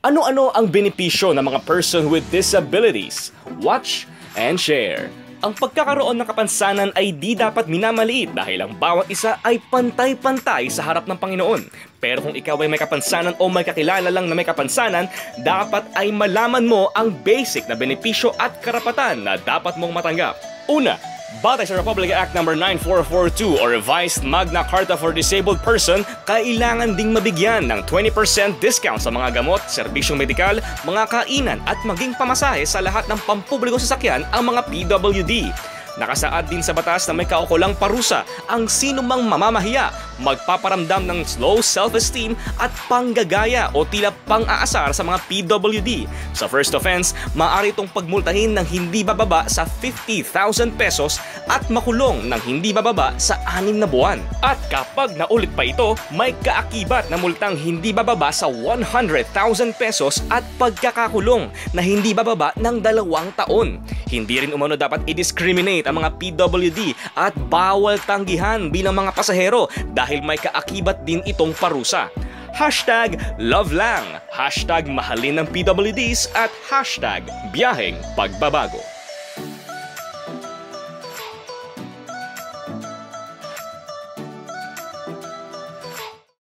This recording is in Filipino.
Ano-ano ang benepisyo ng mga person with disabilities? Watch and share. Ang pagkakaroon ng kapansanan ay di dapat minamaliit dahil ang bawat isa ay pantay-pantay sa harap ng Panginoon. Pero kung ikaw ay may kapansanan o may kakilala lang na may kapansanan, dapat ay malaman mo ang basic na benepisyo at karapatan na dapat mong matanggap. Una, Batay sa Republic Act No. 9442 o Revised Magna Carta for Disabled Person, kailangan ding mabigyan ng 20% discount sa mga gamot, serbisyong medikal, mga kainan at maging pamasahe sa lahat ng pampublikong sasakyan ang mga PWD. Nakasaad din sa batas na may kaukulang parusa ang sino mang mamamahiya, magpaparamdam ng slow self-esteem at panggagaya o tila pang-aasar sa mga PWD. Sa first offense, maaari itong pagmultahin ng hindi bababa sa 50,000 pesos at makulong ng hindi bababa sa 6 na buwan. At kapag naulit pa ito, may kaakibat na multang hindi bababa sa 100,000 pesos at pagkakakulong na hindi bababa ng dalawang taon. Hindi rin umano dapat i-discriminate ang mga PWD at bawal tanggihan bilang mga pasahero dahil may kaakibat din itong parusa. Hashtag love lang, hashtag mahalin ng PWDs at hashtag biyaheng pagbabago.